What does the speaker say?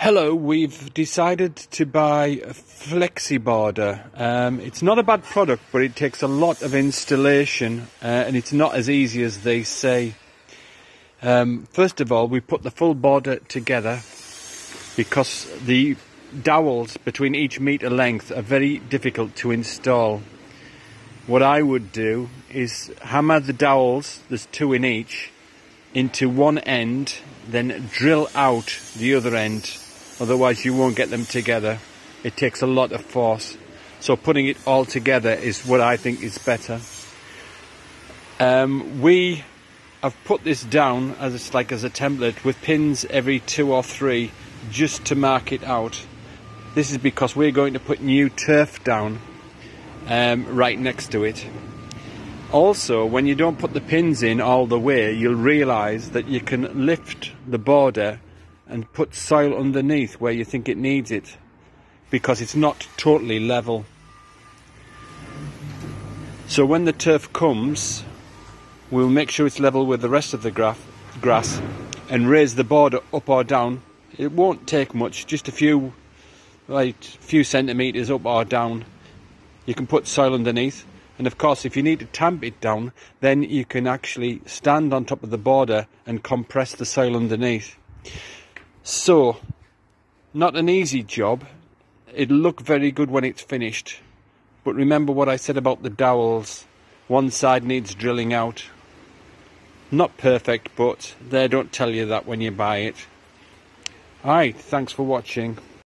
Hello, we've decided to buy a FlexiBorder. Um, it's not a bad product, but it takes a lot of installation uh, and it's not as easy as they say. Um, first of all, we put the full border together because the dowels between each metre length are very difficult to install. What I would do is hammer the dowels, there's two in each, into one end, then drill out the other end otherwise you won't get them together. It takes a lot of force. So putting it all together is what I think is better. Um, we have put this down as it's like as a template with pins every two or three just to mark it out. This is because we're going to put new turf down um, right next to it. Also, when you don't put the pins in all the way, you'll realise that you can lift the border and put soil underneath where you think it needs it because it's not totally level. So when the turf comes, we'll make sure it's level with the rest of the grass and raise the border up or down. It won't take much, just a few, like, few centimetres up or down. You can put soil underneath. And of course, if you need to tamp it down, then you can actually stand on top of the border and compress the soil underneath. So, not an easy job. It'll look very good when it's finished. But remember what I said about the dowels. One side needs drilling out. Not perfect, but they don't tell you that when you buy it. Alright, thanks for watching.